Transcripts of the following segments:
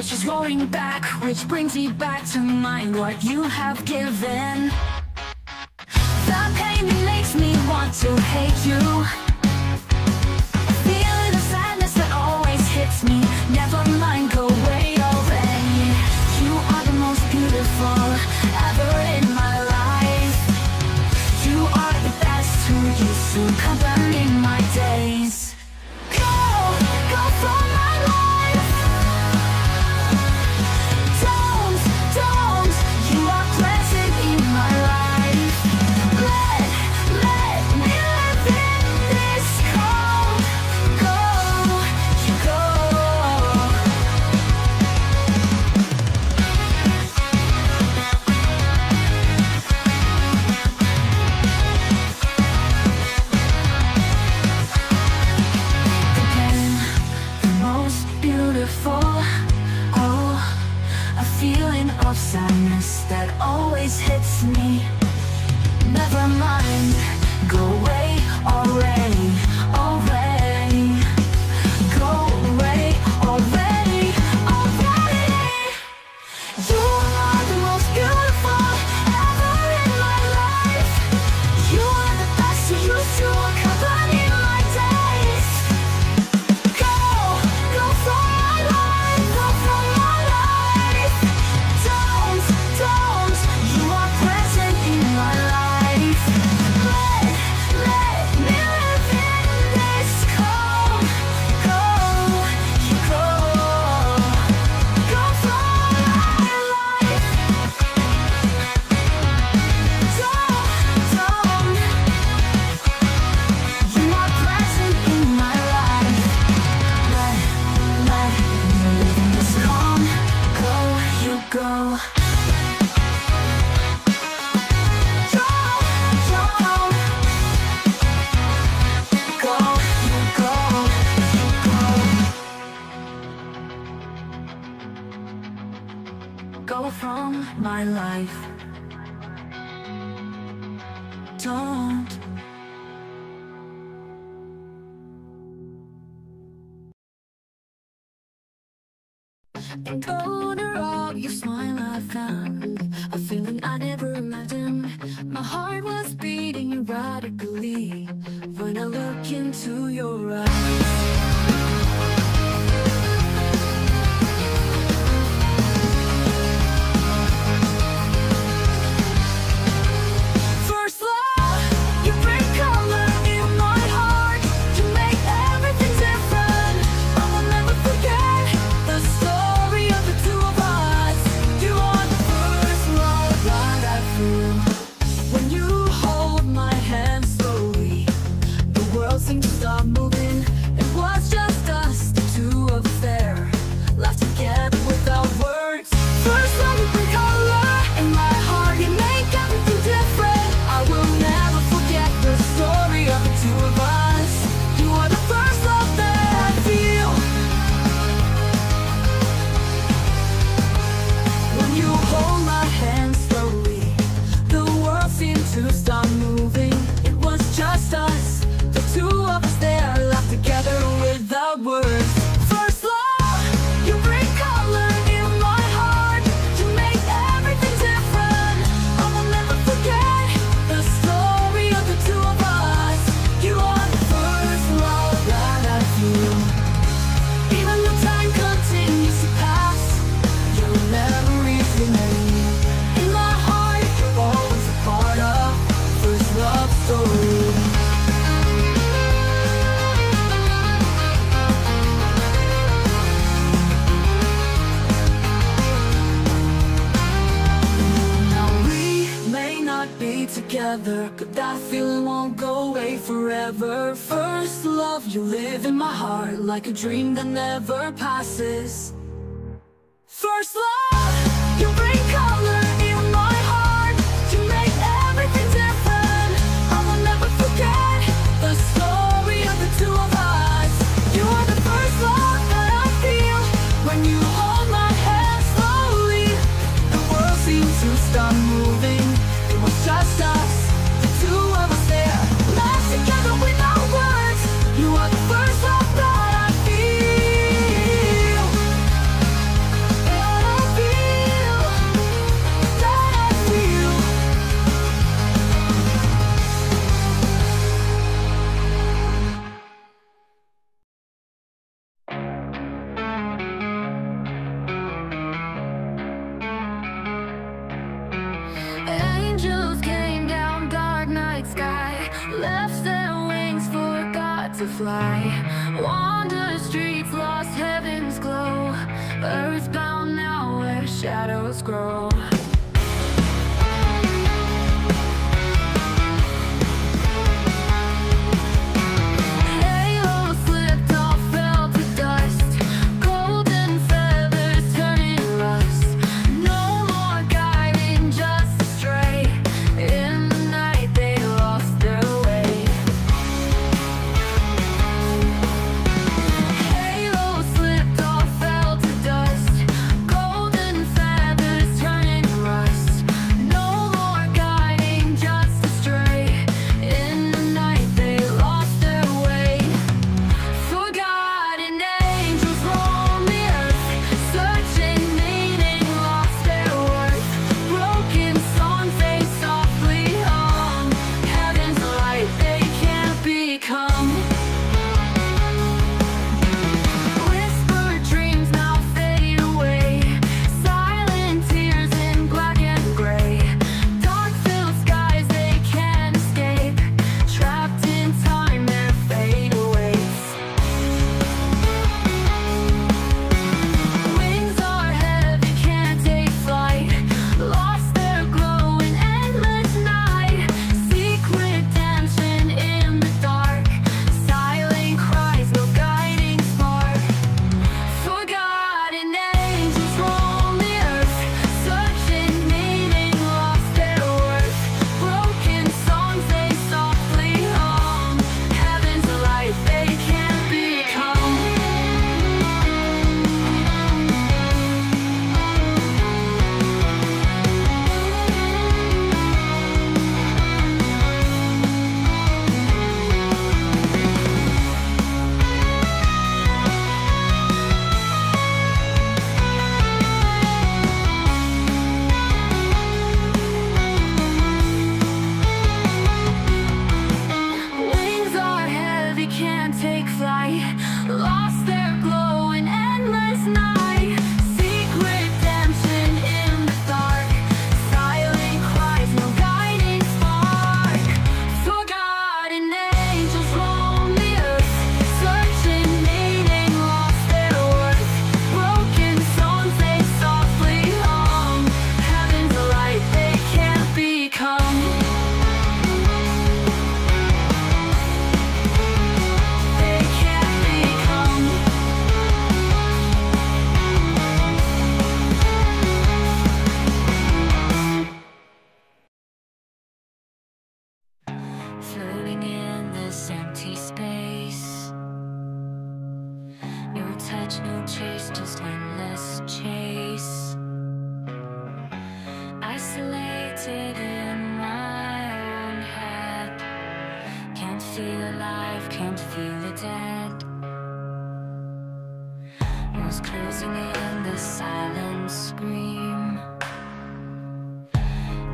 which is going back, which brings me back to mind what you have given. my life. Don't. Encoder of your smile I found A feeling I never imagined My heart was beating erratically When I look into your eyes First love, you live in my heart Like a dream that never passes. First love! painted in my own head. Can't feel alive, can't feel the dead. Was closing in the silent scream.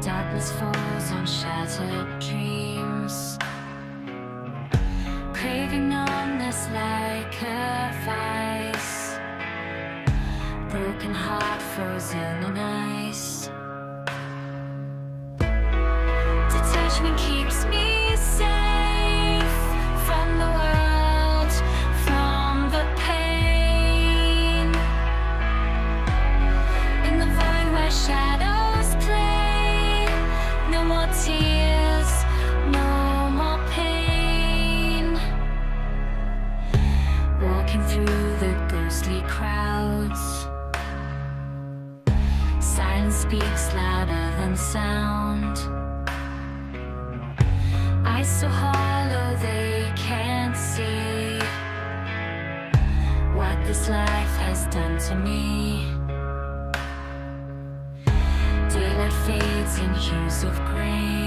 Darkness falls on shattered dreams. Craving numbness like a vice. Broken heart frozen in ice. sound. Eyes so hollow they can't see what this life has done to me. Daylight fades in hues of green.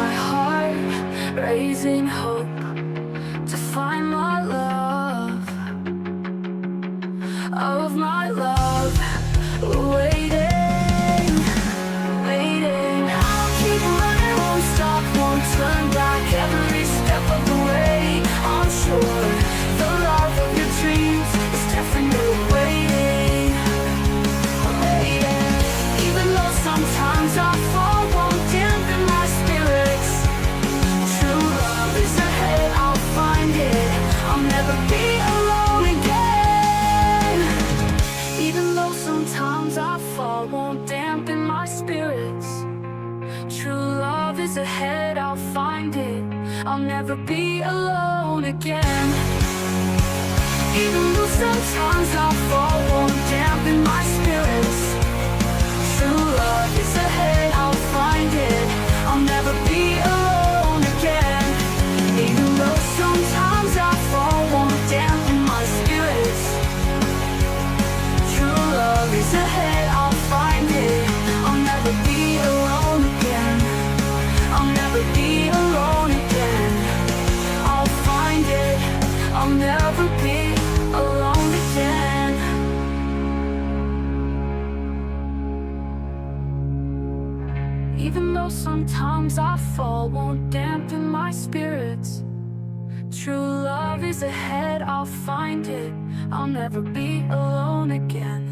my heart, raising hope to find my love. Of my love, waiting, waiting. I'll keep running, won't stop, won't turn back. Every step of the way, on shore. The love of your dreams is definitely waiting, waiting. Even though sometimes I. be alone again. Even though sometimes I fall Even though sometimes I fall, won't dampen my spirits. True love is ahead, I'll find it. I'll never be alone again.